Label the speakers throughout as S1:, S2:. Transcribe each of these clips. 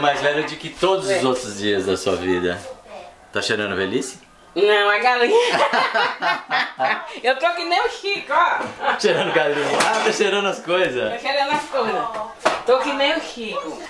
S1: mais velho
S2: do que todos os
S1: É.
S2: outros dias da sua vida. Tá cheirando velhice?
S1: Não, a galinha. eu tô que nem o Chico, ó.
S2: Cheirando galinha. Ah, tá cheirando as coisas.
S1: Tô querendo as coisas. Tô que nem o Chico.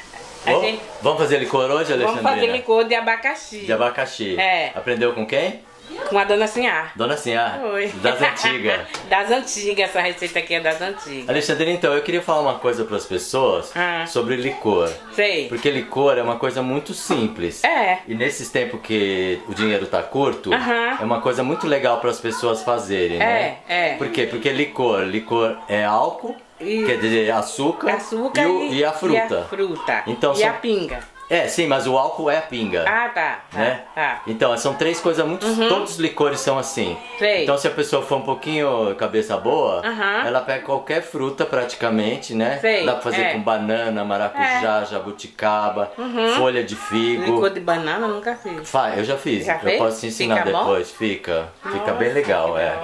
S2: Vamos-
S1: gente-
S2: Vamos fazer licor hoje,
S1: vamos
S2: Alexandrina?
S1: fazer licor de abacaxi.
S2: De abacaxi.
S1: É.
S2: Aprendeu com quem?
S1: Com a dona Sinhá.
S2: Dona Sinhá.
S1: Oi.
S2: Das antigas.
S1: das antigas, essa receita aqui é das antigas.
S2: Alexandrina, então, eu queria falar uma coisa para as pessoas
S1: Ah.
S2: sobre licor.
S1: Sei.
S2: Porque licor é uma coisa muito simples.
S1: É.
S2: E nesses tempos que o dinheiro tá curto,
S1: Aham.
S2: é uma coisa muito legal para as pessoas fazerem, né?
S1: É, é.
S2: Por quê? Porque licor, licor é álcool,
S1: E-
S2: quer dizer, açúcar,
S1: Açúcar
S2: e, o-
S1: e,
S2: e a fruta.
S1: E a fruta.
S2: Então
S1: e
S2: são-
S1: a pinga.
S2: É, sim, mas o álcool é a pinga.
S1: Ah, tá. tá,
S2: né?
S1: Tá.
S2: Então, são três coisas muito. Todos os licores são assim.
S1: Sei.
S2: Então, se a pessoa for um pouquinho cabeça boa,
S1: Aham.
S2: ela pega qualquer fruta praticamente, né?
S1: Sei,
S2: Dá pra fazer
S1: é.
S2: com banana, maracujá, jabuticaba, folha de figo.
S1: Licor de banana eu nunca fiz.
S2: Fa- eu já fiz.
S1: Já
S2: eu
S1: fez?
S2: posso te ensinar
S1: Fica bom?
S2: depois. Fica. Fica bem legal, é.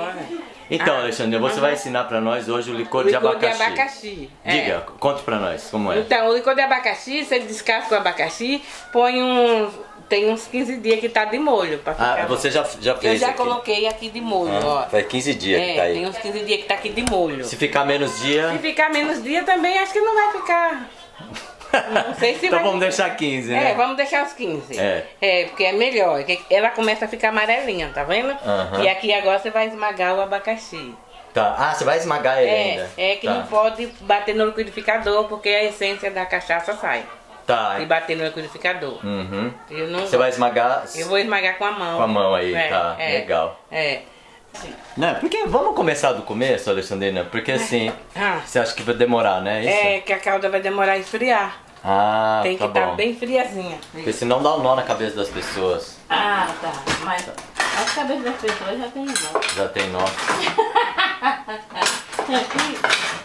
S2: Então,
S1: Ah,
S2: Alexandre, você vai ensinar pra nós hoje o licor, de
S1: Licor
S2: abacaxi.
S1: de abacaxi. é.
S2: Diga, conte pra nós como é.
S1: Então, o licor de abacaxi, você descasca o abacaxi, põe uns. Tem uns 15 dias que tá de molho. Pra
S2: Ah,
S1: ficar
S2: você já, já
S1: Eu
S2: fez
S1: já
S2: aqui.
S1: coloquei aqui de molho,
S2: Ah,
S1: ó.
S2: faz 15 dias que
S1: É,
S2: tá aí.
S1: tem uns 15 dias que tá aqui de molho.
S2: Se ficar menos dia.
S1: Se ficar menos dia também, acho que não vai ficar. Não sei se
S2: então
S1: vai
S2: vamos deixar 15, né?
S1: É, vamos deixar os 15.
S2: É.
S1: porque é melhor. Ela começa a ficar amarelinha, tá vendo?
S2: Aham.
S1: E aqui agora você vai esmagar o abacaxi.
S2: Tá. Ah, você vai esmagar ele
S1: É,
S2: ainda.
S1: é que
S2: tá.
S1: não pode bater no liquidificador, porque a essência da cachaça sai.
S2: Tá.
S1: E bater no liquidificador.
S2: Uhum.
S1: Eu não
S2: Você vai esmagar
S1: Eu vou esmagar com a mão.
S2: com a mão aí,
S1: É,
S2: tá.
S1: é,
S2: Legal.
S1: É.
S2: Né? Porque vamos começar do começo, Alexandrina? Porque assim,
S1: Ah,
S2: você acha que vai demorar, né? Isso?
S1: é que a calda vai demorar a esfriar.
S2: Ah,
S1: Tem que
S2: tá
S1: estar
S2: bom.
S1: bem friazinha.
S2: Porque senão dá um nó na cabeça das pessoas.
S1: Ah, tá. Mas as cabeças das pessoas já tem nó.
S2: Já tem nó.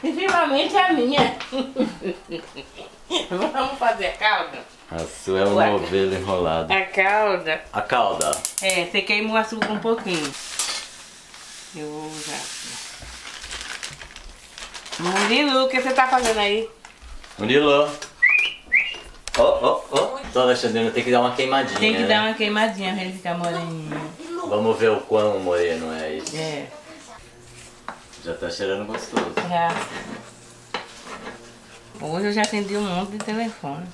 S1: Principalmente a minha. Vamos fazer a calda?
S2: A sua é um novelo enrolado.
S1: A calda.
S2: A calda.
S1: É, você queima o açúcar um pouquinho. Eu vou usar. Murilo, o que você tá fazendo aí?
S2: Murilo. Ó, ó, ó. Então, Alexandrina, tem que dar uma queimadinha.
S1: Tem que
S2: né?
S1: dar uma queimadinha pra ele ficar moreninho.
S2: Vamos ver o quão moreno é isso.
S1: É,
S2: Já tá cheirando gostoso.
S1: já. Hoje eu já atendi um monte de telefone.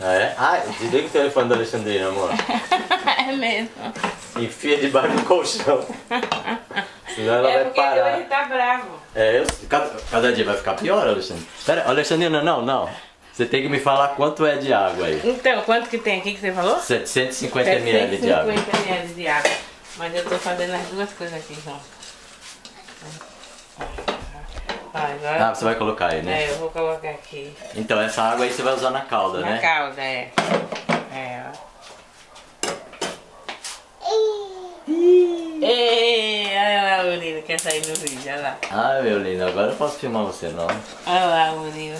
S2: Ah, é? Ah, desliga o telefone da Alexandrina, amor.
S1: é mesmo.
S2: Enfia debaixo do colchão. Senão ela
S1: é
S2: vai parar.
S1: ele tá bravo.
S2: É, eu, cada, cada dia vai ficar pior, Alexandre. Pera, Alexandrina, não, não. Você tem que me falar quanto é de água aí.
S1: Então, quanto que tem aqui que você falou?
S2: 750 ml de água.
S1: 750 ml de água. Mas eu tô fazendo as duas coisas aqui, então. Vai, agora.
S2: Ah, você vai colocar aí, né?
S1: É, eu vou colocar aqui.
S2: Então, essa água aí você vai usar na calda,
S1: Na
S2: né?
S1: calda, é. É, ó. Ei, olha lá o Murilo, quer sair no vídeo, olha lá.
S2: Ah, meu lindo, agora eu posso filmar você, não.
S1: Olha lá o Murilo.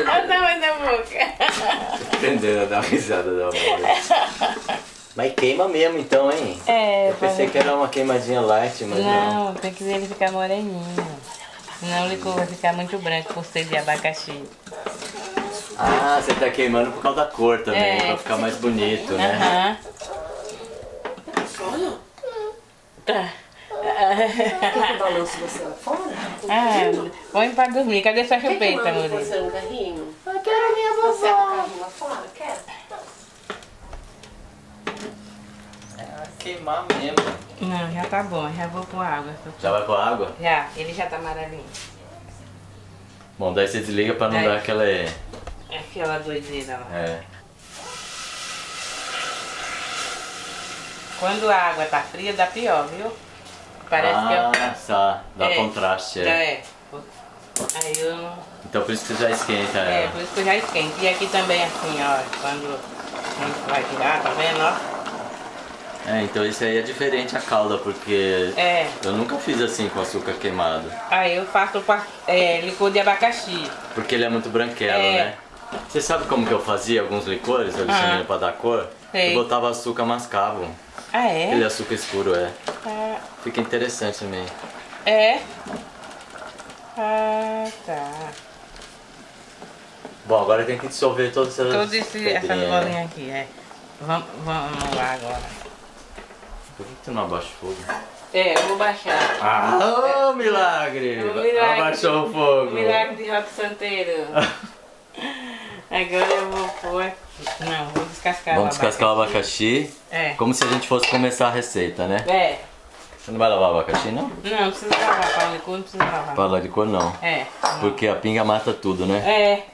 S1: Olha o tamanho da boca.
S2: Entendeu? Dá uma risada da amor. Mas queima mesmo então, hein?
S1: É,
S2: Eu pensei que era uma queimadinha light, mas não.
S1: Não, tem que ver ele ficar moreninho. Senão o licor vai ficar muito branco por ser de abacaxi.
S2: Ah, você tá queimando por causa da cor também,
S1: É.
S2: pra ficar mais bonito, né?
S1: Aham. Tá.
S3: Quer que balanço você lá fora?
S1: Ah, põe pra dormir. Cadê sua
S3: Quer que
S1: chupeta,
S3: mande
S1: Murilo?
S3: você um carrinho?
S2: Eu quero minha
S3: Você é do carro lá fora? Quer?
S2: Queimar mesmo.
S1: Não, já tá bom. Já vou pôr água.
S2: Já vai com água?
S1: Já, ele já tá amarelinho.
S2: Bom, daí você desliga pra não
S1: É.
S2: dar aquela. É.
S1: Aquela doideira lá. Quando a água tá fria, dá pior, viu? Parece
S2: ah,
S1: que eu...
S2: tá. Dá
S1: É.
S2: contraste,
S1: Já
S2: é.
S1: é. Aí eu não...
S2: Então por isso que você já esquenta
S1: É,
S2: ela.
S1: por isso que já esquento. E aqui também assim, ó, quando vai tirar, tá vendo, ó?
S2: É, então isso aí é diferente a calda, porque
S1: É.
S2: eu nunca fiz assim com açúcar queimado.
S1: Aí eu faço é, licor de abacaxi.
S2: Porque ele é muito branquelo,
S1: É.
S2: né? Você sabe como que eu fazia alguns licores, Alexandre,
S1: Ah.
S2: pra dar cor?
S1: Sei.
S2: Eu botava açúcar mascavo.
S1: Ah, é?
S2: Aquele açúcar escuro, é.
S1: Ah,
S2: Fica interessante também.
S1: é? Ah, tá.
S2: Bom, agora tem que dissolver todas essas
S1: Todas essas
S2: né?
S1: bolinhas aqui, é. Vamos, vamos lá agora.
S2: Por que tu não abaixa o fogo?
S1: É, eu vou baixar.
S2: Ah, ô, milagre!
S1: O milagre.
S2: Abaixou o fogo.
S1: Milagre de Rato Santeiro. Agora eu vou pôr. Não, vou descascar
S2: Vamos
S1: o
S2: descascar o abacaxi.
S1: É.
S2: Como se a gente fosse começar a receita, né?
S1: É.
S2: Você não vai lavar o abacaxi, não?
S1: Não, não precisa lavar, para licor não precisa lavar.
S2: Para de cor, não.
S1: É.
S2: Porque a pinga mata tudo, né?
S1: É.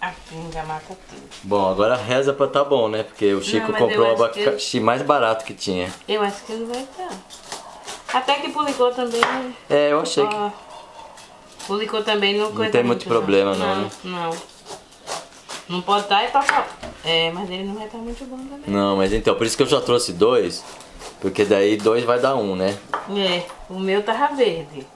S1: A pinga mata tudo.
S2: Bom, agora reza pra tá bom, né? Porque o Chico
S1: mas
S2: comprou o
S1: eu que-
S2: abacaxi mais barato que tinha.
S1: Eu acho que não vai estar. Até que pro licor também.
S2: É, eu achei que...
S1: ó, o licor também não coisa
S2: tem muito problema, não,
S1: não.
S2: né?
S1: Não. Não pode estar e tocar. É, mas ele não vai estar muito bom também.
S2: Não, mas então, por isso que eu já trouxe dois. Porque daí dois vai dar um, né?
S1: É, o meu tava verde.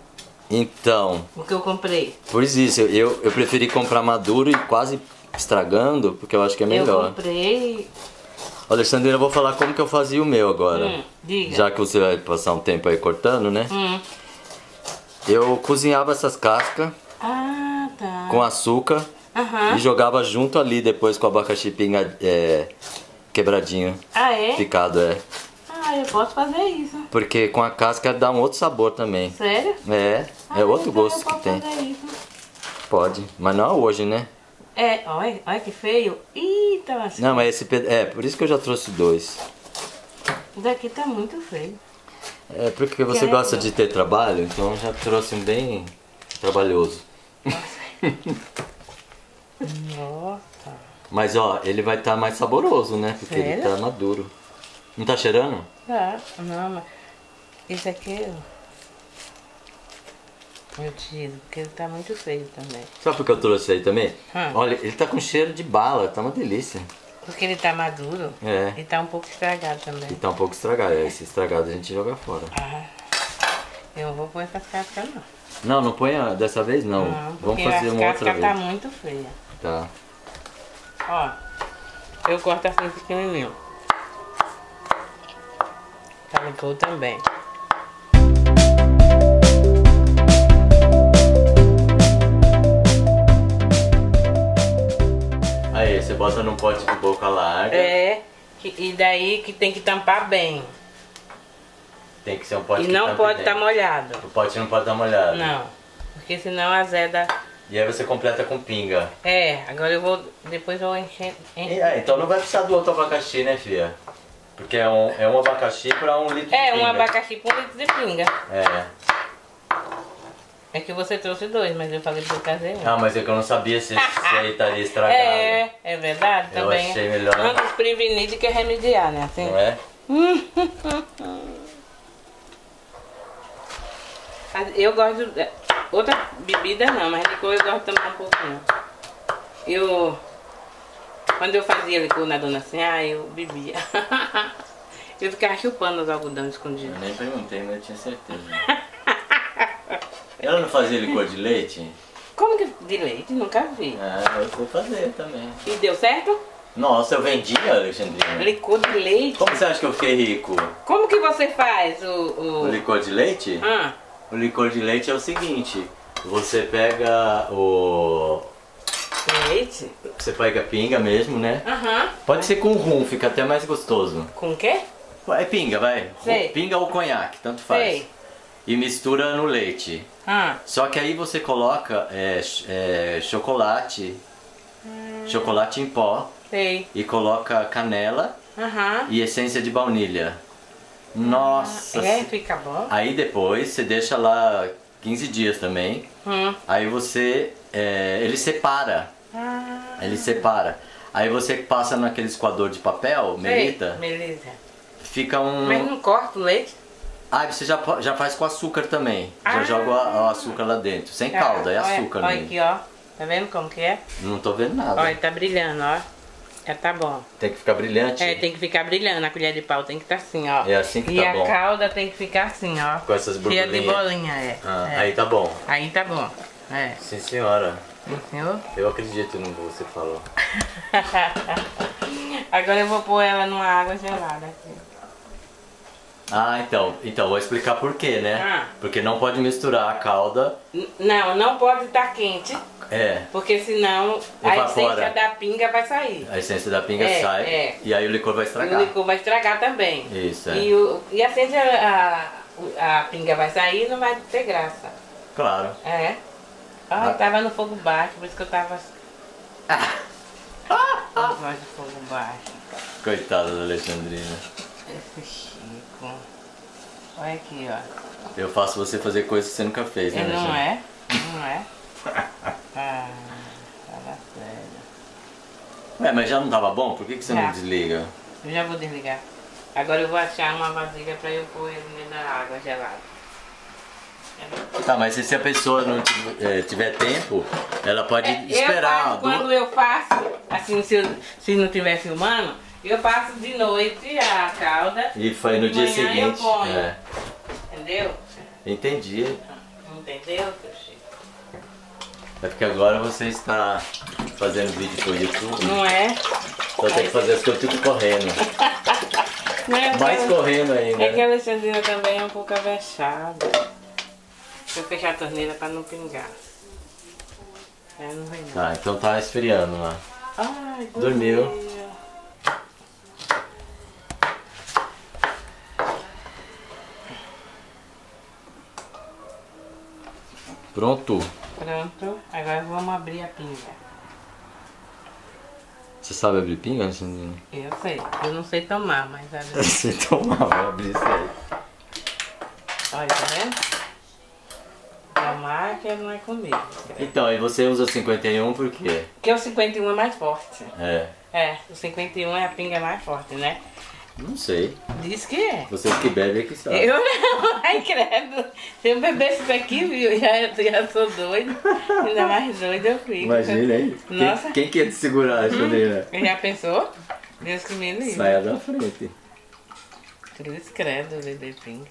S2: Então,
S1: O que eu comprei.
S2: por isso, eu, eu preferi comprar maduro e quase estragando, porque eu acho que é
S1: Eu
S2: melhor.
S1: comprei.
S2: Alexandrina, eu vou falar como que eu fazia o meu agora.
S1: Hum, diga.
S2: Já que você vai passar um tempo aí cortando, né?
S1: Hum.
S2: Eu cozinhava essas cascas
S1: Ah, tá.
S2: com açúcar
S1: Aham.
S2: e jogava junto ali depois com o abacaxi pinga, é, quebradinho,
S1: Ah, é?
S2: picado, é.
S1: Ah, eu posso fazer isso.
S2: Porque com a casca dá um outro sabor também.
S1: Sério?
S2: É,
S1: Ah,
S2: é outro
S1: então
S2: gosto que tem.
S1: fazer isso.
S2: Pode, mas não hoje, né?
S1: É, olha, olha que feio. Ih, tá assim.
S2: Não, mas esse ped... é, por isso que eu já trouxe dois.
S1: Daqui tá muito feio.
S2: É porque você
S1: Quero.
S2: gosta de ter trabalho, então eu já trouxe um bem trabalhoso.
S1: Nossa.
S2: Mas ó, ele vai estar mais saboroso, né? Porque ele
S1: Sério?
S2: tá maduro. Não tá cheirando?
S1: Tá, não, mas esse aqui eu, tiro, porque ele tá muito feio também.
S2: Sabe por que eu trouxe aí também?
S1: Hum.
S2: Olha, ele tá com cheiro de bala, tá uma delícia.
S1: Porque ele tá maduro
S2: É.
S1: e tá um pouco estragado também.
S2: E tá um pouco estragado. é, Esse estragado a gente joga fora.
S1: Ah, eu não vou pôr essas cascas não.
S2: Não, não ponha dessa vez não.
S1: Não,
S2: Vamos
S1: porque
S2: fazer uma outra
S1: tá
S2: vez.
S1: muito feia.
S2: Tá.
S1: Ó, eu corto assim pequenininho. Calicou também.
S2: Aí, você bota num pote de boca larga.
S1: É, e daí que tem que tampar bem.
S2: Tem que ser um pote
S1: E não pode estar molhado.
S2: O pote não pode estar molhado.
S1: Não, porque senão azeda.
S2: E aí você completa com pinga.
S1: É, agora eu vou. Depois eu vou encher. Encher.
S2: ah, então não vai precisar do outro abacaxi, né, filha? Porque é um, é um abacaxi pra um litro de
S1: É,
S2: pinga.
S1: um abacaxi com um litro de pinga.
S2: É.
S1: É que você trouxe dois, mas eu falei pra você trazer um.
S2: Ah, mas é que eu não sabia se, se aí estaria estragado.
S1: É, é verdade
S2: Eu
S1: também.
S2: achei melhor.
S1: Antes prevenir do que remediar, né? Assim.
S2: Não é?
S1: Eu gosto de. Outra bebida não, mas licor eu gosto também um pouquinho. Eu. Quando eu fazia licor na dona assim, ah, eu bebia. eu ficava chupando os algodão escondidos.
S2: Eu nem perguntei, mas eu tinha certeza. Ela não fazia licor de leite?
S1: Como que de leite? Nunca vi.
S2: Ah, eu vou fazer também.
S1: E deu certo?
S2: Nossa, eu vendia, Alexandrina.
S1: Licor de leite?
S2: Como você acha que eu fiquei rico?
S1: Como que você faz o.
S2: O
S1: o...
S2: licor de leite?
S1: Ah,
S2: O licor de leite é o seguinte, você pega o.
S1: leite?
S2: Você pega pinga mesmo, né?
S1: Aham.
S2: Pode ser com rum, fica até mais gostoso.
S1: Com o quê?
S2: É pinga, vai.
S1: Sei.
S2: Pinga ou conhaque, tanto faz.
S1: Sei.
S2: E mistura no leite.
S1: Ah,
S2: Só que aí você coloca é, é, chocolate, chocolate em pó
S1: sei.
S2: e coloca canela
S1: Aham.
S2: e essência de baunilha. Nossa!
S1: É, fica bom.
S2: Aí depois você deixa lá 15 dias também.
S1: Hum.
S2: Aí você. é, ele separa.
S1: Ah,
S2: Ele separa. Aí você passa naquele escoador de papel, melita,
S1: Melita.
S2: fica um.
S1: Mas não corta o leite?
S2: Ah, você já, já faz com açúcar também. Já
S1: Ah.
S2: joga o, açúcar lá dentro. Sem calda, é
S1: Olha-
S2: açúcar
S1: Olha
S2: mesmo.
S1: aqui, ó. Tá vendo como que é?
S2: Não tô vendo nada.
S1: Olha, tá brilhando, ó. Já tá bom.
S2: Tem que ficar brilhante.
S1: É, tem que ficar brilhando. A colher de pau tem que estar assim, ó.
S2: É assim que
S1: e
S2: tá
S1: a
S2: bom.
S1: calda tem que ficar assim, ó.
S2: Com essas
S1: Cheia de bolinha, é.
S2: Ah,
S1: é.
S2: Aí tá bom.
S1: Aí tá bom. É.
S2: Sim, senhora.
S1: Entendeu?
S2: Eu acredito no que você falou.
S1: Agora eu vou pôr ela numa água gelada aqui.
S2: Ah, então, então vou explicar por quê, né?
S1: Ah.
S2: Porque não pode misturar a calda.
S1: Não, não pode estar quente,
S2: É,
S1: porque senão a
S2: Evapora.
S1: essência da pinga vai sair.
S2: a essência da pinga
S1: É,
S2: sai
S1: é.
S2: e aí o licor vai
S1: E
S2: estragar.
S1: o licor vai estragar também.
S2: Isso, é.
S1: E, o, e a essência, a, a pinga vai sair e não vai ter graça.
S2: Claro.
S1: É. Ai,
S2: Ah.
S1: tava no fogo baixo, por isso que eu tava. Eu gosto de fogo baixo.
S2: Coitada da Alexandrina.
S1: Olha aqui, ó.
S2: Eu faço você fazer coisas que você nunca fez, né,
S1: não é? Não é? Ah, fala sério.
S2: Ué, mas já não tava bom? Por que, que você
S1: Já.
S2: não desliga?
S1: Eu já vou desligar. Agora eu vou achar uma vasilha pra eu pôr ele dentro da água gelada.
S2: Tá, mas se a pessoa não tiver, eh, tiver tempo, ela pode
S1: É,
S2: esperar.
S1: Eu
S2: du-
S1: quando eu faço, assim, se, eu, se não estiver filmando, eu faço de noite a calda.
S2: E foi no dia seguinte.
S1: Eu ponho,
S2: É,
S1: Entendeu?
S2: entendi.
S1: Entendeu, seu Chico?
S2: É porque agora você está fazendo vídeo pro YouTube.
S1: Não é?
S2: Então tem que fazer as coisas tudo correndo.
S1: É
S2: Mais
S1: aquela-
S2: correndo ainda.
S1: É que
S2: né?
S1: a Alexandrina também é um pouco avexada. Deixa eu fechar a torneira pra não pingar. É, não vai não.
S2: Tá, então tá esfriando lá.
S1: Ai,
S2: Dormiu.
S1: dormiu.
S2: Pronto.
S1: Pronto, agora vamos abrir a pinga.
S2: Você sabe abrir pinga, Alexandrina?
S1: Eu sei, eu não sei tomar, mas abrir.
S2: Você tomar, vai abrir isso aí.
S1: Olha, tá vendo? Tomar que não é comigo.
S2: Então, e você usa 51 por quê?
S1: Porque o 51 é mais forte.
S2: É,
S1: É, o 51 é a pinga mais forte, né?
S2: Não sei.
S1: Diz que é.
S2: Vocês que bebem é que sabem.
S1: Eu não, ai credo. Se eu bebesse isso aqui, viu, já, já sou doido. Ainda mais doido eu fico.
S2: Imagina aí.
S1: Nossa.
S2: Quem, quem quer te segurar, Alexandrina?
S1: Já pensou? Deus que me livre.
S2: Saia da frente.
S1: Cruz credo, beber pinga.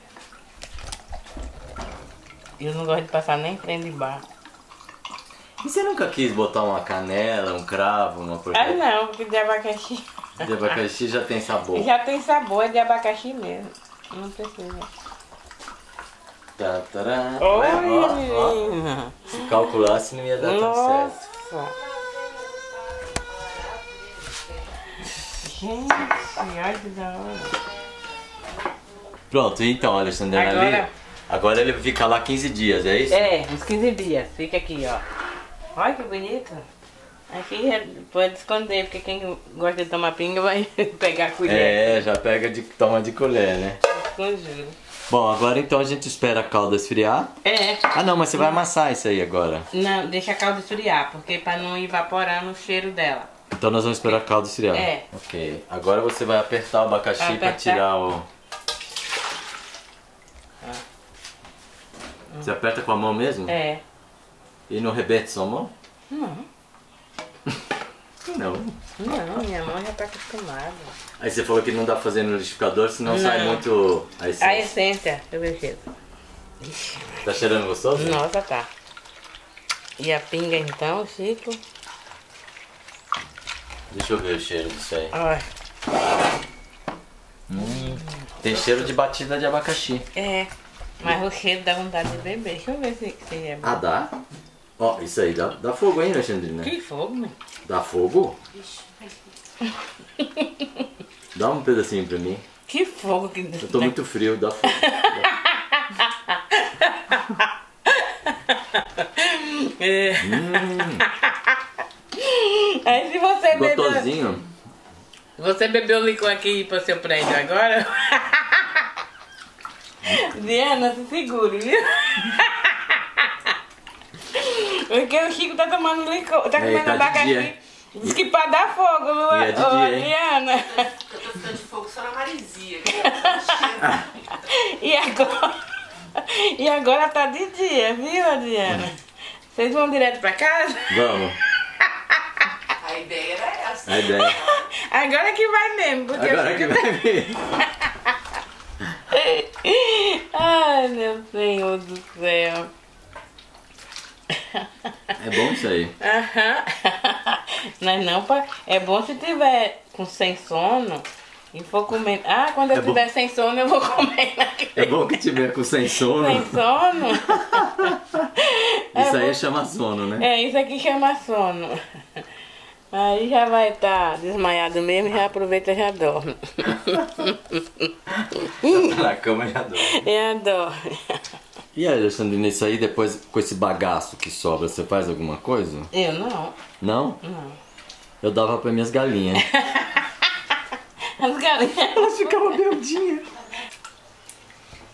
S1: Eu não gosto de passar nem trem de bar.
S2: E você nunca quis botar uma canela, um cravo, uma
S1: Ah
S2: porcaria?
S1: não, porque de abacaxi
S2: De abacaxi já tem sabor.
S1: já tem sabor é de abacaxi mesmo. Não precisa.
S2: Tá, tará.
S1: Oi,
S2: Ó, ó. Se calculasse não ia dar tão certo.
S1: Nossa. Gente, olha que da hora.
S2: Pronto, então, Alexandrina
S1: Agora-
S2: ali. Agora ele fica lá 15 dias, é isso?
S1: É, uns 15 dias. Fica aqui, ó. Olha que bonito. Aqui é- pode esconder, porque quem gosta de tomar pinga vai pegar a colher.
S2: É, já pega de toma de colher, né?
S1: Conjuro.
S2: Bom, agora então a gente espera a calda esfriar.
S1: É.
S2: Ah não, mas você vai amassar isso aí agora.
S1: Não, deixa a calda esfriar, porque pra não evaporar no cheiro dela.
S2: Então nós vamos esperar a calda esfriar.
S1: É.
S2: Ok. Agora você vai apertar o abacaxi
S1: Apertar.
S2: tirar o. Você aperta com a mão mesmo?
S1: É.
S2: E não rebente sua mão?
S1: Não,
S2: Não.
S1: não, minha mão já tá acostumada.
S2: Aí você falou que não dá pra fazer no liquidificador, senão
S1: Não.
S2: sai muito a essência.
S1: A essência, eu ver o cheiro.
S2: Tá cheirando gostoso?
S1: Nossa, tá. E a pinga então, Chico?
S2: Deixa eu ver o cheiro disso aí.
S1: Olha,
S2: Tem cheiro de batida de abacaxi.
S1: é. Mas o cheiro dá vontade de beber. Deixa eu ver se, se é bom.
S2: Ah, dá? Ó, isso aí dá, dá fogo, hein, Alexandrina?
S1: Que fogo, meu.
S2: Dá fogo? Dá um pedacinho pra mim.
S1: Que fogo que
S2: Eu tô muito frio, dá fogo.
S1: É.
S2: Hum,
S1: Aí se você bebeu.
S2: gostosinho.
S1: Você bebeu licor aqui pro seu prédio agora? Diana, se segure, viu? Porque o Chico tá tomando licor, tá
S2: É,
S1: comendo
S2: tá
S1: abacaxi. Diz que pra dar fogo, viu,
S2: é de dia?
S1: Diana?
S3: Eu tô ficando de fogo só na marisia.
S1: E agora? E agora tá de dia, viu, Diana? Vocês vão direto pra casa?
S2: Vamos.
S3: A ideia era essa.
S2: A ideia.
S1: Agora que vai mesmo, porque
S2: Agora
S1: eu
S2: que vai vir.
S1: Ai, meu Senhor do céu.
S2: É bom isso aí.
S1: Aham. Mas não, pá. É bom se tiver com sem sono, E vou comer. Ah, quando eu
S2: É bom.
S1: tiver sem sono, eu vou comer naquele.
S2: É bom que tiver com sem sono.
S1: Sem sono?
S2: Isso aí chama sono, né?
S1: É, isso aqui chama sono. Aí já vai estar desmaiado mesmo, já aproveita e já dorme.
S2: Tá na cama já dorme.
S1: Já dorme.
S2: E aí, Alexandrina, isso aí depois com esse bagaço que sobra, você faz alguma coisa?
S1: Eu não.
S2: Não?
S1: Não.
S2: Eu dava pra minhas galinhas.
S1: As galinhas.
S2: Elas ficavam miudinhas.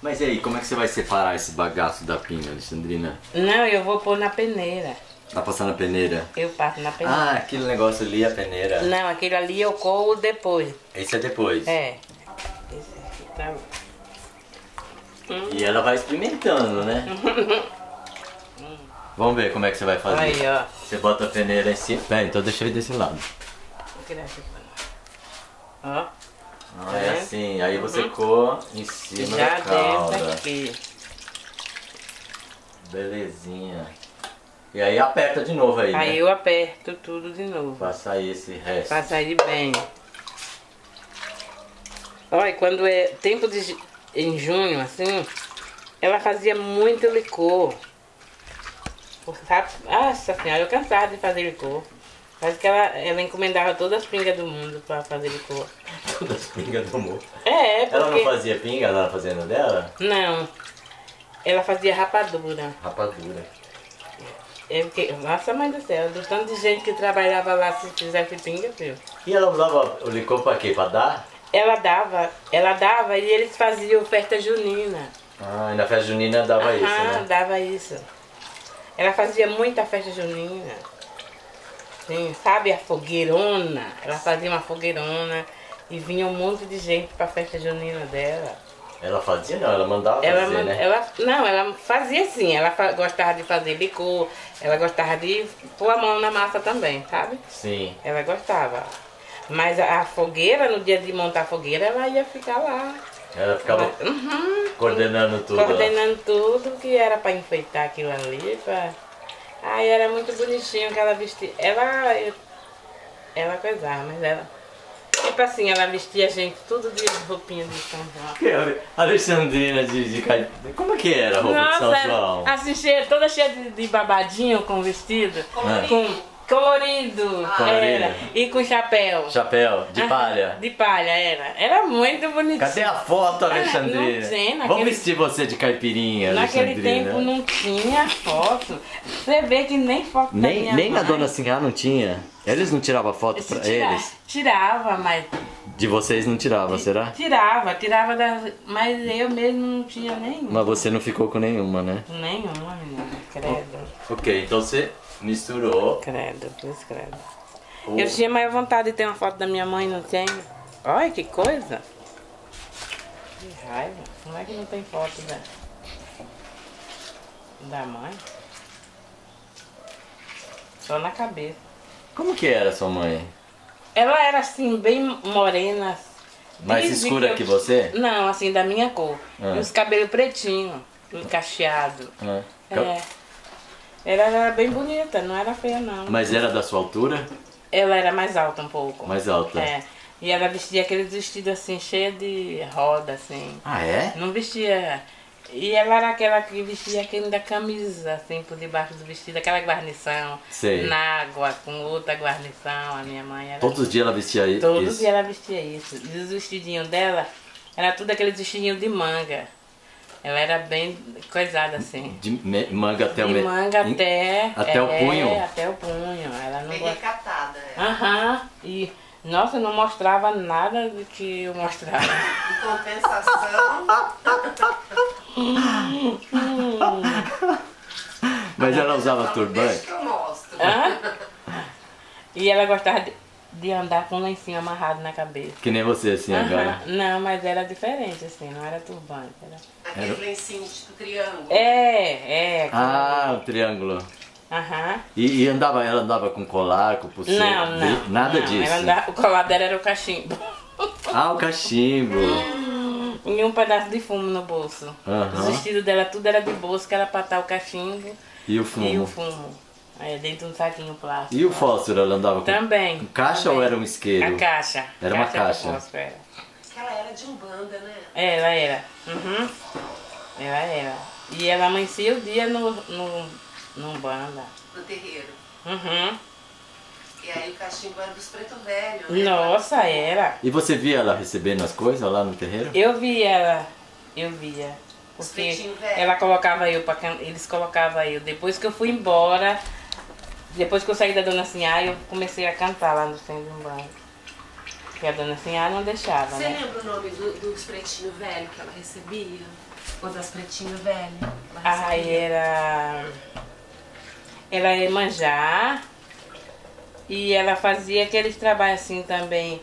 S2: Mas e aí, como é que você vai separar esse bagaço da pinga, Alexandrina?
S1: Não, eu vou pôr na peneira.
S2: Tá passando a peneira?
S1: Eu passo na peneira.
S2: Ah, aquele negócio ali, a peneira.
S1: Não, aquele ali eu coo depois.
S2: Esse é depois.
S1: É. Esse aqui tá.
S2: E ela vai experimentando, né? Vamos ver como é que você vai fazer.
S1: Aí, ó.
S2: Você bota a peneira em cima. Pera, então deixa eu ir desse lado.
S1: Vou tirar aqui pra nós. Ó.
S2: Ah, é assim. Aí você coa em cima
S1: Já
S2: da calda.
S1: aqui.
S2: Belezinha. E aí aperta de novo aí,
S1: Aí
S2: né?
S1: eu aperto tudo de novo.
S2: Pra sair esse resto.
S1: Pra sair bem. Olha, quando é tempo de em junho, assim, ela fazia muito licor. Sabe? Nossa senhora, eu cansava de fazer licor. Mas que ela, ela encomendava todas as pingas do mundo pra fazer licor.
S2: Todas as pingas do amor.
S1: É, porque...
S2: Ela não fazia pinga na fazenda dela?
S1: Não. Ela fazia rapadura.
S2: Rapadura.
S1: É porque, nossa mãe do céu, do tanto de gente que trabalhava lá se fizesse pinga, viu?
S2: E ela usava o licor pra quê? Pra dar?
S1: Ela dava, ela dava e eles faziam festa junina.
S2: Ah, e na festa junina dava isso,
S1: Ah,
S2: né?
S1: dava isso. Ela fazia muita festa junina. Sim, sabe a fogueirona? Ela fazia uma fogueirona e vinha um monte de gente pra festa junina dela.
S2: Ela fazia? Não, ela mandava
S1: Ela,
S2: fazer, né?
S1: ela, não, ela fazia assim, ela fa- gostava de fazer licor, ela gostava de pôr a mão na massa também, sabe?
S2: Sim.
S1: Ela gostava. Mas a, fogueira, no dia de montar a fogueira, ela ia ficar lá.
S2: Ela ficava
S1: Uhum.
S2: coordenando tudo.
S1: coordenando tudo que era pra enfeitar aquilo ali. Pra... Ai, era muito bonitinho que ela vestia. Ela. Ela coisava, mas ela. Tipo assim, ela vestia a gente tudo de roupinha de São João.
S2: Que é? Alexandrina de, de Como é que era a roupa de São
S1: Nossa,
S2: João?
S1: assim, cheia, toda cheia de, de babadinho com vestido.
S2: Colorido.
S1: Com colorido. Era. E com chapéu.
S2: Chapéu, de
S1: Ah,
S2: palha.
S1: De palha, era. Era muito bonitinho.
S2: Cadê a foto, Alexandrina?
S1: não tem, naquele-
S2: Vamos vestir você de caipirinha,
S1: Naquele tempo não tinha foto. Você vê que nem foto da
S2: Nem,
S1: minha
S2: nem
S1: mãe.
S2: a dona Sinhá não tinha. Eles não tiravam foto
S1: Se
S2: pra
S1: tira-
S2: eles?
S1: Tirava, mas.
S2: De vocês não tirava, será?
S1: Tirava, tirava das. Mas eu mesmo não tinha nenhuma.
S2: Mas você não ficou com nenhuma, né?
S1: Nenhuma, menina. Credo.
S2: Ok, então você misturou.
S1: Credo, cruz credo. Eu tinha mais vontade de ter uma foto da minha mãe, não tenho. Olha que coisa. Que raiva. Como é que não tem foto da. Da mãe? Só na cabeça.
S2: Como que era sua mãe?
S1: Ela era assim, bem morena.
S2: Mais escura
S1: eu-
S2: que você?
S1: Não, assim, da minha cor.
S2: Ah.
S1: E os cabelos pretinhos, tudo cacheado.
S2: Ah.
S1: É. Ela era bem bonita, não era feia não.
S2: Mas era da sua altura?
S1: Ela era mais alta um pouco.
S2: Mais alta?
S1: É. E ela vestia aqueles vestidos assim, cheio de roda, assim.
S2: Ah, é?
S1: Não vestia. E ela era aquela que vestia aquele da camisa, assim, por debaixo do vestido, aquela guarnição.
S2: Sei.
S1: Na água, com outra guarnição. A minha mãe era.
S2: Todos os dias ela vestia i-
S1: Todos
S2: isso?
S1: os dias ela vestia isso. E os vestidinhos dela, era tudo aqueles vestidinhos de manga. Ela era bem coisada assim.
S2: De manga até o
S1: de manga até.
S2: até o
S1: é,
S2: punho?
S1: Até o punho. Ela não
S3: Bem recatada. é.
S1: Aham. E, nossa, não mostrava nada do que eu mostrava.
S3: Em compensação,
S2: Mas ela usava
S3: Deixa
S2: turbante?
S3: que eu mostro.
S1: Hã? E ela gostava de, de andar com um lencinho amarrado na cabeça.
S2: Que nem você, assim, agora.
S1: Aham. Não, mas era diferente, assim, não era turbante. Era...
S3: Aquele lencinho tipo triângulo.
S1: É, é.
S2: Ah, o triângulo.
S1: Aham.
S2: E, e andava, ela andava com colar, com pulseira?
S1: Não, não.
S2: Nada
S1: não,
S2: disso.
S1: ela andava- o colar dela era o cachimbo.
S2: Ah, o cachimbo.
S1: E um pedaço de fumo no bolso.
S2: Aham.
S1: Os vestidos dela tudo era de bolso, que era pra estar o cachimbo
S2: E o fumo.
S1: e o fumo. É, dentro de um saquinho plástico.
S2: E o fósforo, ela andava com,
S1: Também.
S2: com caixa
S1: também.
S2: ou era um isqueiro?
S1: A caixa.
S2: Era uma
S1: de
S2: caixa.
S1: fósforo, era.
S3: Ela era de Umbanda, né?
S1: É, Ela era. Uhum. Ela era. E ela amanhecia o dia no, no, no banda.
S3: No terreiro.
S1: Uhum.
S3: E aí o cachimbo era dos preto velho, né?
S1: Nossa, era.
S2: E você via ela recebendo as coisas lá no terreiro?
S1: Eu via ela. Eu via. Porque ela colocava eu pra can... Eles colocavam eu. Depois que eu fui embora, depois que eu saí da Dona Sinhá, eu comecei a cantar lá no centro de um banco. Porque a Dona Sinhá não deixava,
S3: Você
S1: né?
S3: lembra o nome do- dos pretinhos velhos que ela recebia? Ou das pretinhos velhas? recebia?
S1: era. Ela é manjar. E ela fazia aqueles trabalhos assim também.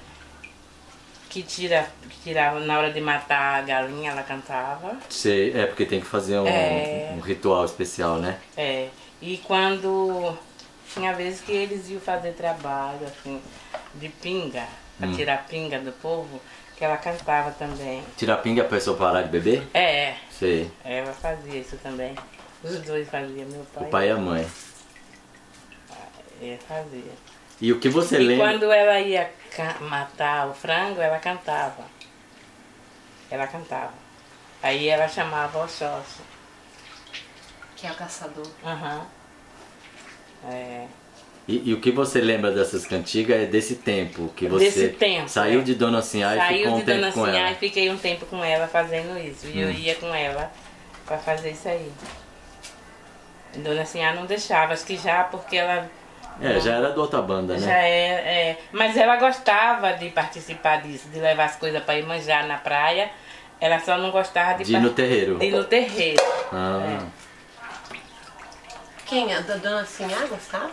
S1: Que, tira, que tirava na hora de matar a galinha, ela cantava.
S2: Sei, é porque tem que fazer um,
S1: É.
S2: um ritual especial, né?
S1: É. E quando. Tinha vezes que eles iam fazer trabalho, assim, de pinga, pra
S2: Hum.
S1: tirar pinga do povo, que ela cantava também.
S2: Tirar pinga pra pessoa parar de beber?
S1: É,
S2: Sei.
S1: ela fazia isso também. Os dois faziam, meu pai.
S2: O pai e a mãe.
S1: É, fazia.
S2: E o que você
S1: E
S2: lembra?
S1: quando ela ia matar o frango, ela cantava. Ela cantava. Aí ela chamava o sócio.
S3: Que é o caçador.
S1: Aham. É.
S2: E, e o que você lembra dessas cantigas é desse tempo que você
S1: Desse tempo,
S2: saiu
S1: é.
S2: de Dona Sinhá e
S1: Saiu
S2: ficou um
S1: de
S2: tempo
S1: Dona
S2: com
S1: Sinhá
S2: ela.
S1: e fiquei um tempo com ela fazendo isso. E eu
S2: Hum.
S1: ia com ela pra fazer isso aí. Dona Sinhá não deixava, acho que já porque ela.
S2: É, já era da outra banda,
S1: Já
S2: né?
S1: é, é. Mas ela gostava de participar disso, de levar as coisas pra ir manjar na praia. Ela só não gostava de,
S2: De ir no terreiro.
S1: de ir no terreiro.
S2: Ah,
S3: Quem? A da Dona Sinhá gostava?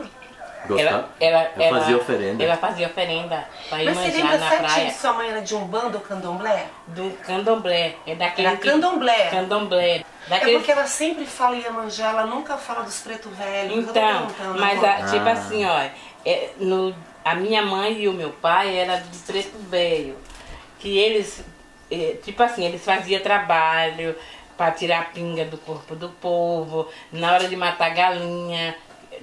S2: gostava?
S1: Ela, ela,
S2: Eu fazia
S1: ela-
S2: oferenda.
S1: Ela fazia oferenda pra ir
S3: Mas você
S1: manjar
S3: lembra
S1: na
S3: certinho
S1: praia.
S3: que sua mãe era de Umbanda ou Candomblé?
S1: Do candomblé. É daquele
S3: Era
S1: que-
S3: candomblé.
S1: Candomblé.
S3: É
S1: Daquele
S3: porque ela sempre fala Iemanjá, ela nunca fala dos preto tô
S1: Então, mas a- tipo
S2: Ah.
S1: assim, ó, é, no, a minha mãe e o meu pai era de preto velho. Que eles, é, tipo assim, eles faziam trabalho para tirar a pinga do corpo do povo, na hora de matar galinha,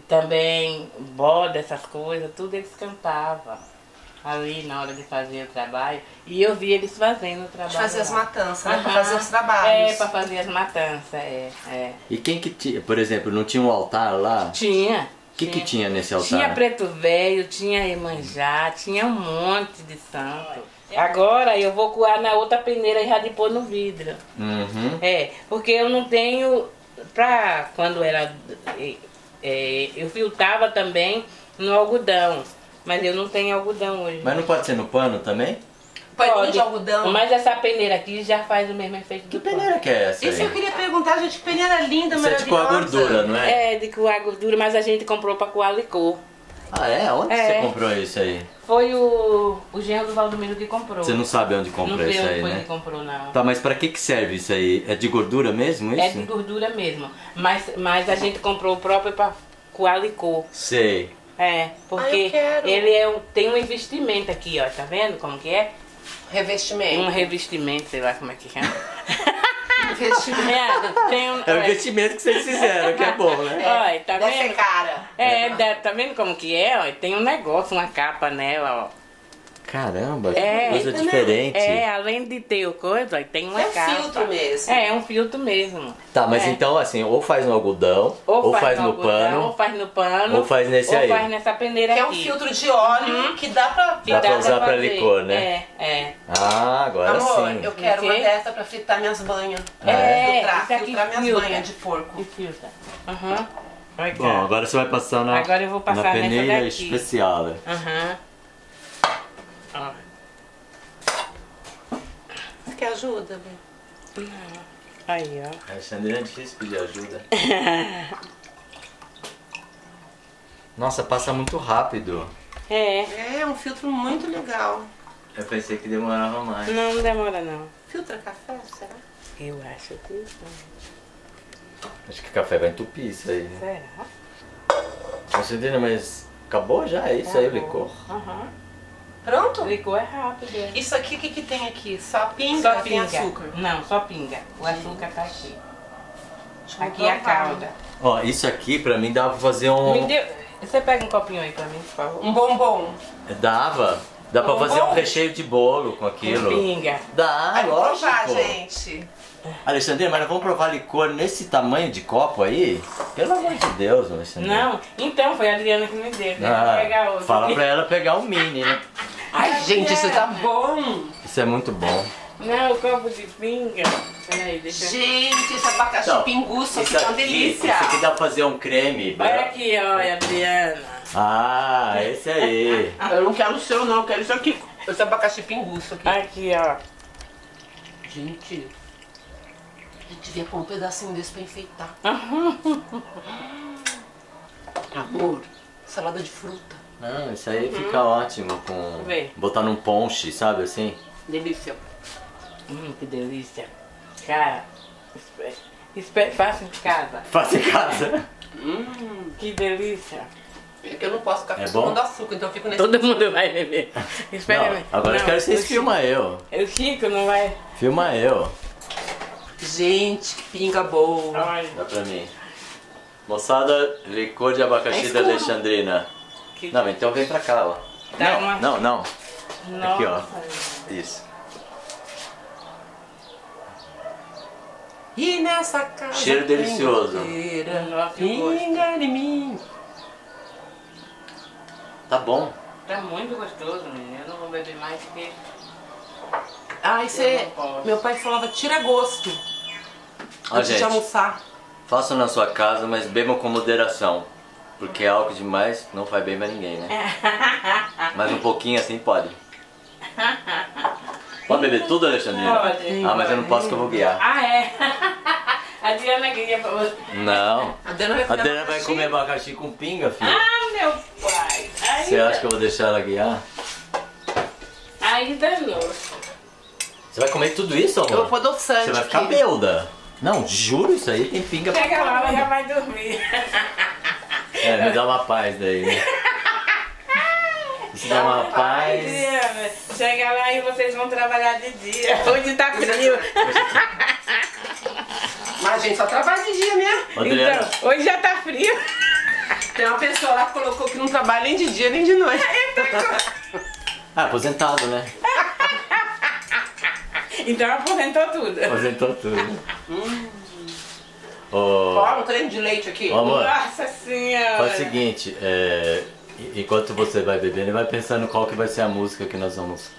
S1: também, boda, essas coisas, tudo eles cantavam. Ali na hora de fazer o trabalho. E eu vi eles fazendo o trabalho.
S3: De fazer as matanças, né? Pra
S1: Aham.
S3: fazer os trabalhos.
S1: É, pra fazer as matanças, é. é.
S2: E quem que tinha, por exemplo, não tinha um altar lá?
S1: Tinha.
S2: O que, que tinha nesse altar?
S1: Tinha Preto Velho, tinha Emanjá, tinha um monte de santo. Agora eu vou coar na outra peneira e já de pôr no vidro.
S2: Uhum.
S1: É, porque eu não tenho. Pra quando era. é, é, eu filtrava também no algodão. Mas eu não tenho algodão hoje.
S2: Mas não pode ser no pano também?
S3: Paninho de algodão.
S1: Mas essa peneira aqui já faz o mesmo efeito
S2: Que
S1: do pano.
S2: peneira que é essa
S3: Isso eu
S2: aí?
S3: queria perguntar, gente, que peneira linda,
S2: Isso é de com a
S3: maravilhosa.
S2: gordura, não é?
S1: É, de coar gordura, mas a gente comprou pra coar licor.
S2: Ah, é? Onde
S1: É.
S2: você comprou isso aí?
S1: Foi o, o genro do Valdomiro que comprou.
S2: Você não sabe onde
S1: Não
S2: comprou isso aí, né?
S1: que comprou, não.
S2: Tá, mas pra que que serve isso aí? É de gordura mesmo
S1: É
S2: isso?
S1: de gordura mesmo. Mas, mas a gente comprou o próprio pra coar licor.
S2: Sei.
S1: É,
S3: Ah,
S1: porque
S3: quero.
S1: ele é um, tem um investimento aqui, ó. Tá vendo como que é?
S3: Revestimento.
S1: Um revestimento, sei lá como é que chama.
S3: Revestimento.
S1: É, tem um,
S2: É o
S1: olha,
S2: investimento que vocês fizeram, que é bom, né?
S1: olha, tá
S3: Deve ser
S1: vendo?
S3: cara.
S1: É, dá- tá vendo como que é? Ó, tem um negócio, uma capa nela, ó.
S2: Caramba,
S1: É,
S2: que coisa
S3: né?
S2: diferente.
S1: É, além de ter o coisa, tem uma
S3: É um
S1: capa.
S3: filtro mesmo.
S1: É, é um filtro mesmo.
S2: Tá, mas
S1: É.
S2: então assim, ou faz no algodão, ou, faz, no,
S1: algodão,
S2: pano.
S1: Ou faz no pano.
S2: ou faz nesse
S1: ou
S2: aí.
S1: faz nessa peneira
S3: Que é um
S1: aqui.
S3: filtro de óleo que dá pra...
S1: Que
S2: Dá pra usar pra
S1: fazer.
S2: licor, né?
S1: É, é.
S2: Ah, agora
S3: Amor,
S2: sim.
S3: eu quero
S1: O
S3: uma dessa pra fritar minhas banhas.
S1: É,
S3: filtrar,
S1: isso aqui
S3: filtrar minhas
S1: filtra.
S3: banhas de porco.
S1: E filtra. Aham. Cá.
S2: Bom, agora você vai passar na,
S1: Agora eu vou passar
S2: na peneira especial. né?
S1: Aham. Ó.
S3: Você quer ajuda, Bê?
S1: Aí, ó.
S2: Alexandrina é difícil pedir ajuda. Nossa, passa muito rápido.
S1: É.
S3: É um filtro muito legal.
S2: Eu pensei que demorava mais.
S1: Não demora não.
S3: Filtra café, será?
S1: Eu acho que sim.
S2: Acho que café vai entupir isso aí. né?
S1: Será?
S2: Alexandrina, mas acabou já? É isso aí o licor?
S1: Aham.
S3: Pronto?
S1: Licor é rápido. é.
S3: Isso aqui, o que, que tem aqui? Só pinga?
S1: Só
S3: tem
S1: pinga.
S3: açúcar?
S1: Não, só pinga. O açúcar tá aqui. Aqui é a calda.
S2: Ó, isso aqui pra mim dava pra fazer um.
S1: Me deu... Você pega um copinho aí pra mim, por favor.
S3: Um bombom.
S2: Dava. Dá pra
S3: Bom,
S2: fazer um recheio de bolo com aquilo.
S1: Pinga.
S2: Dá,
S3: Ai, vou
S2: lógico.
S3: provar, gente.
S2: Alexandre, mas vamos provar licor nesse tamanho de copo aí? Pelo amor de Deus, Alexandre.
S1: Não, então foi a Adriana que me deu.
S2: Ah,
S1: eu pegar outro.
S2: fala pra ela pegar o mini, né?
S3: Ai, gente, isso tá bom.
S2: Isso é muito bom.
S1: Não, o copo de pinga. Peraí, deixa eu...
S3: Gente, esse abacaxi
S2: Então,
S3: pinguço aqui tá uma delícia.
S2: isso aqui dá pra fazer um creme.
S1: Olha aqui, olha, Adriana.
S2: Ah, esse aí.
S3: Eu não quero o seu, não. Eu quero isso aqui. Esse abacaxi pinguço aqui.
S1: Aqui, ó.
S3: Gente, eu devia pôr um pedacinho desse pra enfeitar. Amor, salada de fruta.
S2: Não, isso aí fica ótimo com.
S1: Vê.
S2: Botar num ponche, sabe assim?
S3: Delícia.
S1: Hum, que delícia. Cara, faça em casa.
S2: Faça em casa.
S1: Que delícia.
S3: É que eu não posso ficar
S2: É
S3: tomando açúcar, então eu fico nesse...
S1: Todo mundo vai beber. Espera
S2: Não, agora eu quero que vocês
S1: o
S2: filmam eu.
S1: Chico- O Chico não vai...
S2: Filma eu.
S3: Gente, que pinga boa.
S1: Olha,
S2: Dá pra mim. Moçada, licor de abacaxi
S3: É
S2: da
S3: escuro.
S2: Alexandrina.
S1: Que...
S2: Não, então vem pra cá, ó.
S1: Dá
S2: Não,
S1: uma-
S2: não, não.
S1: Nossa.
S2: Aqui, ó. Isso.
S3: E nessa casa
S2: Cheiro delicioso.
S3: Pinga em mim.
S2: Tá bom.
S1: Tá muito gostoso, menina. Eu não vou beber mais porque...
S3: Você...
S1: não posso.
S3: Meu pai falava, tira gosto.
S2: Ó,
S3: antes de
S2: gente,
S3: almoçar.
S2: façam na sua casa, mas bebam com moderação. Porque álcool demais não faz bem pra ninguém, né? Mas um pouquinho assim pode. Pode beber tudo, Alexandrina?
S1: Pode.
S2: Ah, mas eu não posso que eu vou guiar.
S1: Ah, é? A Diana queria pra você.
S2: Não.
S3: A Dana vai
S2: vai comer abacaxi com pinga, filho.
S1: Ah, meu pai. Aí,
S2: Você acha que eu vou deixar ela guiar?
S1: Aí danou.
S2: Você vai comer tudo isso,
S3: Eu vou
S2: amor?
S3: pôr
S2: Você vai ficar belda. Não, juro, isso aí tem pinga pra
S1: Chega lá, ela já vai dormir.
S2: É, me dá uma paz daí, né? Isso dá uma
S1: Ai,
S2: paz.
S1: Diana, chega lá e vocês vão trabalhar de dia. Hoje tá frio.
S3: Mas, gente, só trabalha de dia mesmo.
S2: Adriana,
S1: Então, hoje já tá frio.
S3: Tem uma pessoa lá que colocou que não trabalha nem de dia nem de noite.
S2: ah, aposentado, né?
S1: Então aposentou tudo.
S2: Aposentou tudo.
S3: Ó, um creme de leite aqui.
S2: ô, amor,
S1: Nossa senhora.
S2: faz o seguinte, é, enquanto você vai bebendo, vai pensando qual que vai ser a música que nós vamos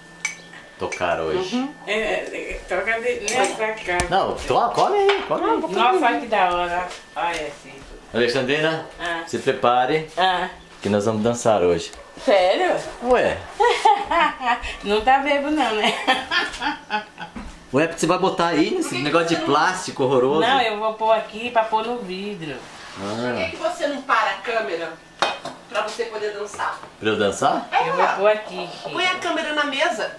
S2: tocar hoje.
S1: É, é, toca de, nessa casa.
S2: Não, toma, come aí, come aí.
S1: Nossa, olha que da hora. Olha assim.
S2: Alexandrina,
S1: Ah.
S2: se prepare
S1: Ah,
S2: que nós vamos dançar hoje.
S1: sério?
S2: Ué,
S1: Não tá bebo não, né?
S2: ué, você vai botar aí nesse negócio de plástico horroroso?
S1: Não, eu vou pôr aqui pra pôr no vidro.
S3: Por que,
S2: Ah,
S3: que você não para a câmera pra você poder dançar?
S2: pra eu dançar?
S1: Eu vou pôr aqui.
S3: Põe a câmera na mesa.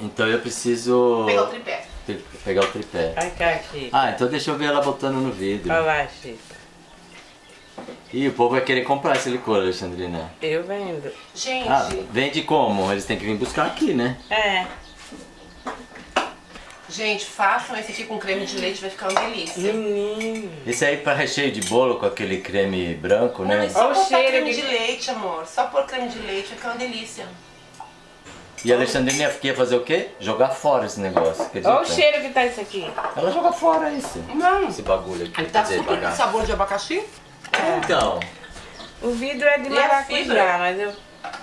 S2: Então eu preciso
S3: Pegar o tripé.
S2: pe- pegar o tripé.
S1: Olha cá, Chico.
S2: Ah, então deixa eu ver ela botando no vidro.
S1: Olha lá, Chico.
S2: Ih, o povo vai querer comprar esse licor, Alexandrina.
S1: Eu vendo.
S3: Gente,
S2: Ah, vende como? Eles têm que vir buscar aqui, né?
S1: É.
S3: gente, façam esse aqui com creme de leite, vai ficar uma delícia.
S1: Menino.
S2: Esse aí pra recheio de bolo com aquele creme branco,
S3: Não,
S2: né?
S3: é só
S1: Olha o
S3: botar
S1: cheiro
S3: creme de leite, amor. Só pôr creme de leite, vai ficar uma delícia.
S2: E a Alexandrina ia fazer o quê? Jogar fora esse negócio. acredita?
S1: Olha o cheiro que tá isso aqui.
S2: Ela joga fora esse.
S3: Não.
S2: Esse bagulho aqui.
S3: Ele tá
S2: dizer,
S3: super com sabor de abacaxi?
S2: Então,
S1: O vidro é de
S3: a
S1: maracujá, mas eu,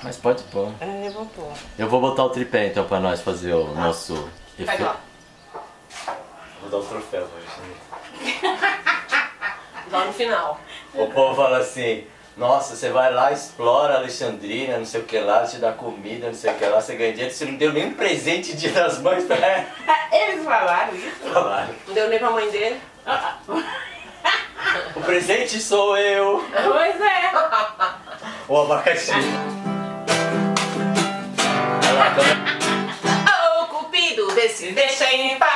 S2: mas pode pôr.
S1: ah, eu vou pôr.
S2: Eu vou botar o tripé então pra nós fazer o nosso
S3: Pega
S2: efeito.
S3: lá.
S2: Dar o troféu pra
S3: Lá no final.
S2: O povo fala assim, nossa, você vai lá, explora Alexandrina, não sei o que lá, te dá comida, não sei o que lá, você ganha dinheiro, você não deu nenhum presente de das mães pra ela.
S1: Eles falaram isso?
S2: Falaram,
S3: Não deu nem pra mãe dele.
S2: o presente sou eu,
S1: Pois é.
S2: o abacaxi. Câmera-
S3: Ô, Cupido, vê se deixa em paz.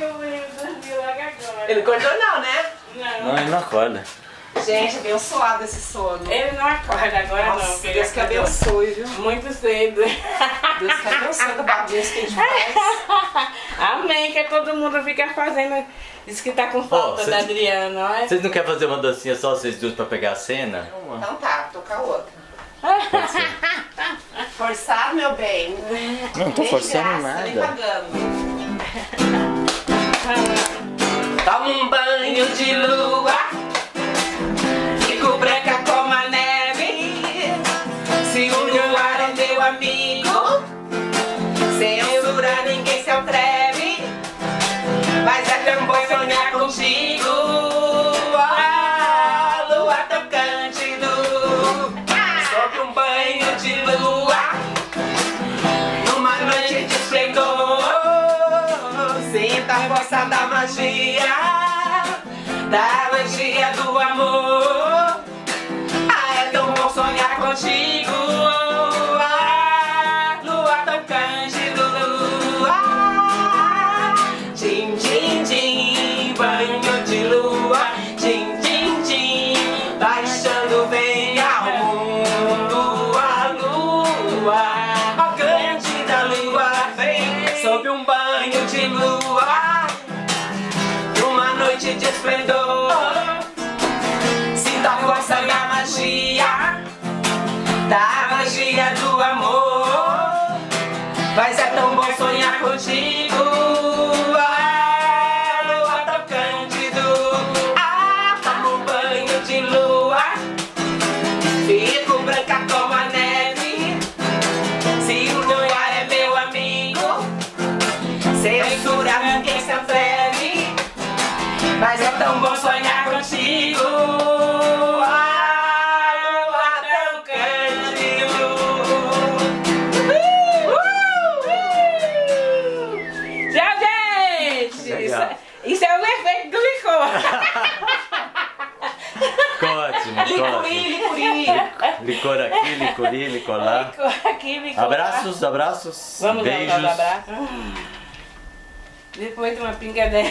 S3: Que eu
S1: vou dormir logo agora.
S3: Ele acordou não, né?
S1: Não.
S2: Não, ele não acorda.
S3: Gente, abençoado esse sono.
S1: Ele não acorda agora não.
S3: Nossa,
S1: porque ele
S3: Deus que abençoe, viu?
S1: Muito cedo.
S3: Deus que abençoe da bagunça que a gente faz.
S1: Amém, que todo mundo fica fazendo isso que tá com falta
S2: vocês-
S1: da Adriana, não é?
S2: Vocês não querem fazer uma dancinha só vocês dois pra pegar a cena? Uma.
S3: Então tá, tocar outra. Forçado, meu bem.
S2: Não tô
S3: Nem
S2: forçando
S3: graça, Nem
S2: nada.
S3: pagando. Toma um banho de lua Fico branca como a neve. Se o luar é meu amigo. Censura ninguém se atreve. Mas é tão bom sonhar contigo Sinta a força da magia Da magia do amor. Ah, é tão bom sonhar contigo esplendor. Sinta a força da magia Da magia do amor. Mas é tão bom sonhar contigo
S2: ótimo.
S3: licuri.
S2: Licor aqui, licori, licor lá.
S1: licor aqui, licor.
S2: Abraços, abraços.
S1: Vamos dar
S2: beijos.
S1: um abraço. Depois de uma pinga dela.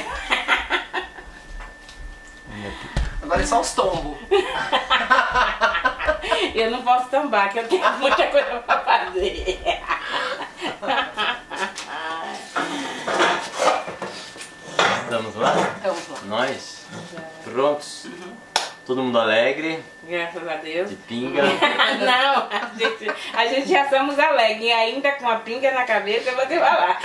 S3: Agora é só os tombos.
S1: Eu não posso tambar, que eu tenho muita coisa pra fazer.
S2: Vamos lá?
S3: Vamos lá.
S2: Nós? Prontos? Todo mundo alegre?
S1: Graças a Deus.
S2: De pinga?
S1: Não, a gente, a gente já somos alegres. E ainda com a pinga na cabeça, eu vou te falar.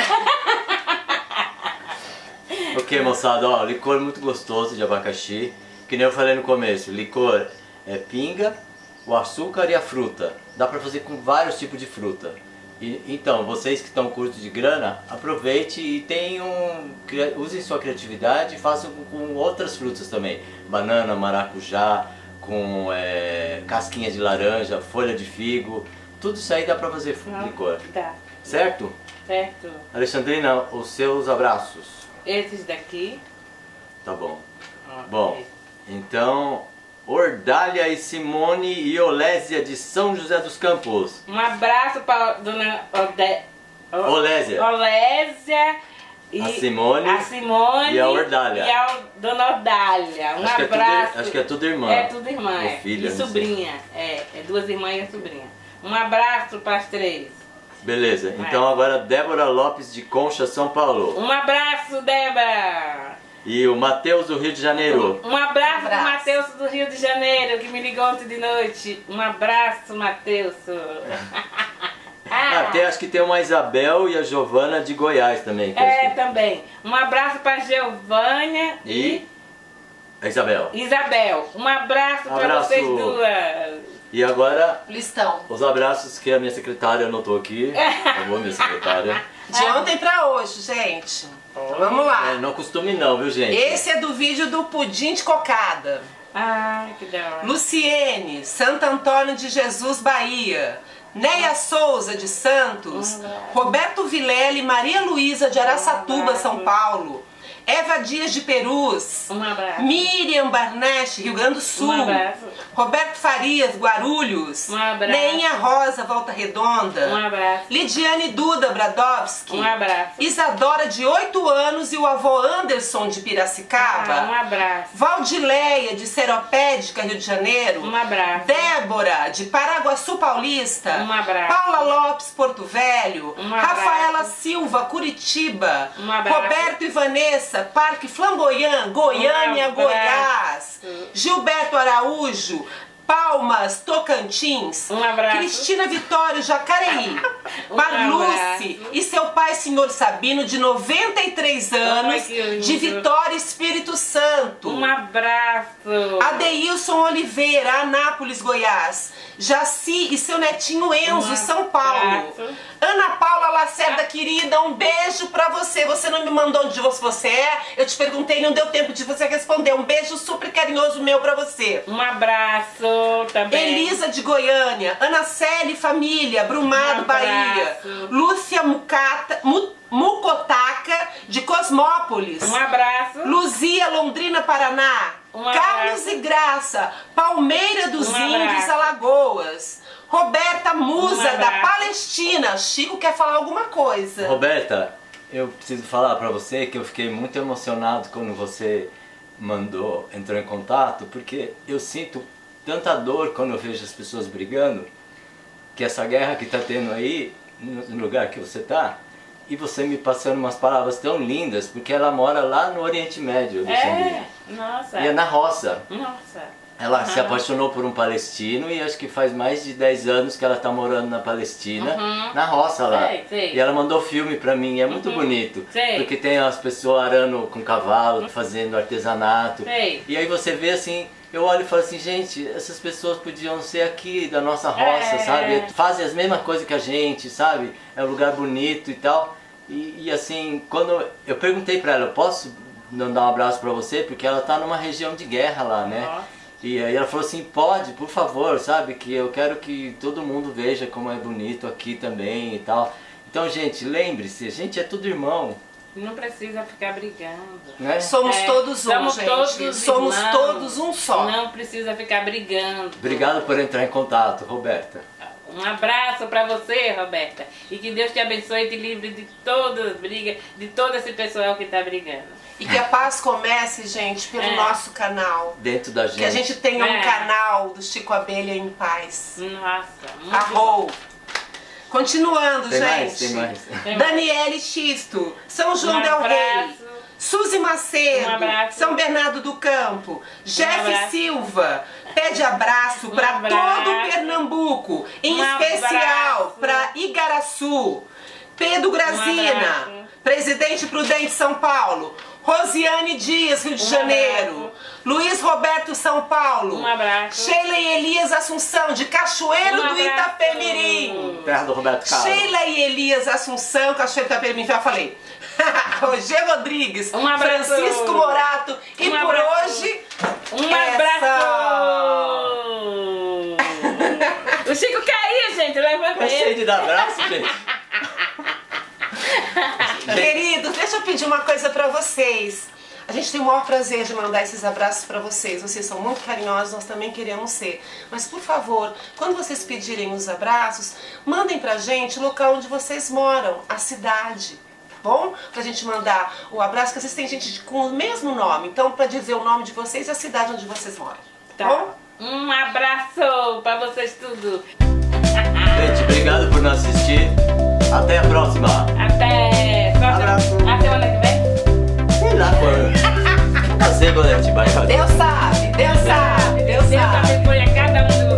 S2: ok, moçada, ó, licor muito gostoso de abacaxi. Que nem eu falei no começo, licor é pinga, o açúcar e a fruta. Dá pra fazer com vários tipos de fruta. E, então, vocês que estão curto de grana, aproveite e tenham, usem sua criatividade e façam com, outras frutas também. Banana, maracujá, com é, casquinha de laranja, folha de figo. Tudo isso aí dá pra fazer licor.
S1: Tá,
S2: Certo?
S1: certo.
S2: Alexandrina, os seus abraços.
S1: Esses daqui.
S2: Tá bom. Bom, então, Ordália e Simone e Olésia de São José dos Campos.
S1: Um abraço pra dona Ode...
S2: Olésia.
S1: Olésia. E
S2: A Simone
S1: a Simone
S2: e a Ordália.
S1: E a dona Ordália. Um
S2: acho, que é tudo,
S1: abraço.
S2: acho que é tudo irmã.
S1: É tudo irmã, é.
S2: filha,
S1: e sobrinha. É, é duas irmãs e a sobrinha. Um abraço para as três.
S2: Beleza, então agora Débora Lopes de Concha, São Paulo.
S1: Um abraço, Débora.
S2: E o Matheus do Rio de Janeiro.
S1: Um abraço,
S3: Um abraço.
S1: pro Matheus do Rio de Janeiro, que me ligou ontem de noite. Um abraço, Matheus.
S2: Ah, tem, acho que tem uma Isabel e a Giovana de Goiás também. que
S1: É,
S2: acho
S1: também. Um abraço para Giovânia
S2: que-
S1: e
S2: E a Isabel.
S1: Isabel. Um abraço para
S2: Abraço.
S1: vocês duas.
S2: E agora,
S3: Listão.
S2: os abraços que a minha secretária anotou aqui. Favor, minha secretária.
S3: De ontem pra hoje, gente. Vamos lá.
S2: É, não costume não, viu, gente?
S3: Esse é do vídeo do pudim de cocada.
S1: Ai, que da hora.
S3: Luciene, Santo Antônio de Jesus, Bahia. Neia Souza de Santos. Roberto Vilela e Maria Luísa de Araçatuba, São Paulo. Eva Dias de Perus.
S1: Um abraço.
S3: Miriam Barnett, Rio Grande do Sul.
S1: Um abraço.
S3: Roberto Farias, Guarulhos.
S1: Um abraço.
S3: Neinha Rosa, Volta Redonda.
S1: Um abraço.
S3: Lidiane Duda Bradowski.
S1: Um abraço.
S3: Isadora, de 8 anos, e o avô Anderson, de Piracicaba.
S1: Ah, um abraço.
S3: Valdileia, de Seropédica, Rio de Janeiro.
S1: Um abraço.
S3: Débora, de Paraguaçu Paulista.
S1: Um abraço.
S3: Paula Lopes, Porto Velho.
S1: Um abraço.
S3: Rafaela Silva, Curitiba.
S1: Um abraço.
S3: Roberto e Vanessa, Parque Flamboyant, Goiânia,
S1: abraço.
S3: Goiás. Gilberto Araújo. Palmas, Tocantins.
S1: Um abraço.
S3: Cristina Vitório, Jacareí.
S1: Um
S3: Marluce e seu pai, senhor Sabino, de 93 anos,
S1: lindo.
S3: de Vitória, Espírito Santo.
S1: Um abraço.
S3: Adeilson Oliveira, Anápolis, Goiás. Jaci e seu netinho Enzo,
S1: Um
S3: São Paulo. Ana Paula Lacerda, querida, um beijo pra você. Você não me mandou onde você é. Eu te perguntei, não deu tempo de você responder. Um beijo super carinhoso meu pra você.
S1: Um abraço também.
S3: Elisa de Goiânia, Ana Célia Família, Brumado,
S1: Um
S3: Bahia. Lúcia Mucata, Mu, Mucotaca, de Cosmópolis.
S1: Um abraço.
S3: Luzia, Londrina, Paraná.
S1: Um
S3: Carlos e Graça, Palmeira dos
S1: Um
S3: Índios,
S1: abraço.
S3: Alagoas. Roberta Musa,
S1: Um
S3: da. Palestina. Chico quer falar alguma coisa.
S2: Roberta, eu preciso falar pra você que eu fiquei muito emocionado quando você mandou, entrou em contato, porque eu sinto tanta dor quando eu vejo as pessoas brigando, que essa guerra que tá tendo aí, no lugar que você tá, e você me passando umas palavras tão lindas, porque ela mora lá no Oriente Médio.
S1: É, nossa.
S2: E é na roça.
S1: Nossa.
S2: Ela se
S1: Aham.
S2: apaixonou por um palestino e acho que faz mais de 10 anos que ela está morando na Palestina,
S1: Uhum.
S2: na roça lá.
S1: Sei, sei.
S2: E ela mandou filme pra mim, é muito bonito.
S1: Sei.
S2: Porque tem as pessoas arando com cavalo, fazendo artesanato. E aí você vê assim, eu olho e falo assim, gente, essas pessoas podiam ser aqui da nossa roça,
S1: É.
S2: sabe? Fazem as mesmas coisas que a gente, sabe? É um lugar bonito e tal. E, e assim, quando eu perguntei pra ela, eu posso mandar um abraço pra você? Porque ela tá numa região de guerra lá, né?
S1: Nossa.
S2: E aí ela falou assim, pode, por favor, sabe? Que eu quero que todo mundo veja como é bonito aqui também e tal. Então, gente, lembre-se, a gente é tudo irmão,
S1: Não precisa ficar brigando.
S2: né?
S3: Somos
S1: É,
S3: todos um,
S1: somos
S3: gente.
S1: todos
S3: Somos
S1: irmãos.
S3: todos um só.
S1: Não precisa ficar brigando.
S2: Obrigado por entrar em contato, Roberta.
S1: Um abraço pra você, Roberta. E que Deus te abençoe e te livre de todas as brigas, de todo esse pessoal que tá brigando.
S3: E que a paz comece, gente, pelo
S1: É.
S3: nosso canal.
S2: Dentro da gente.
S3: Que a gente tenha um
S1: É.
S3: canal do Chico Abelha em paz.
S1: Nossa, muito
S3: Arrou. Continuando,
S2: Tem
S3: gente.
S2: mais, tem mais.
S1: Tem mais.
S3: Daniele Xisto, São João
S1: Um
S3: Del Rey. Suzy Macedo,
S1: Um.
S3: São Bernardo do Campo, Jeff
S1: abraço.
S3: Silva, pede abraço
S1: Um
S3: para todo Pernambuco, em
S1: Um
S3: especial para Igaraçu, Pedro Grazina. Presidente Prudente São Paulo, Rosiane Dias, Rio de
S1: Um
S3: Janeiro,
S1: abraço.
S3: Luiz Roberto São Paulo,
S1: Um abraço.
S3: Sheila e Elias Assunção, de Cachoeiro
S1: Um
S3: do. Itapemirim.
S2: Terra do Roberto Carlos.
S3: Sheila e Elias Assunção, Cachoeiro do Itapemirim, já falei. Roger Rodrigues,
S1: Um abraço.
S3: Francisco Morato e
S1: Um
S3: por
S1: abraço.
S3: hoje
S1: Um abraço! o Chico caiu, gente. Levanta
S2: É cheio
S1: ele.
S2: de dar abraço, gente.
S3: Queridos, deixa eu pedir uma coisa pra vocês. A gente tem o maior prazer de mandar esses abraços pra vocês. Vocês são muito carinhosos, nós também queremos ser. Mas, por favor, quando vocês pedirem os abraços, mandem pra gente o local onde vocês moram, a cidade. Tá bom? Pra gente mandar o abraço, que às vezes tem gente com o mesmo nome. Então, pra dizer o nome de vocês e a cidade onde vocês moram. Tá
S1: Tá.
S3: bom?
S1: Um abraço pra vocês tudo.
S2: Gente, obrigado por nos assistir. Até a próxima.
S1: Até. Próxima.
S2: Abraço.
S1: Até semana que vem?
S2: Sei lá quando. Não sei quando a gente vai. Deus sabe, Deus sabe, Deus, Deus sabe. Deus sabe. Deus sabe.
S3: Deus sabe.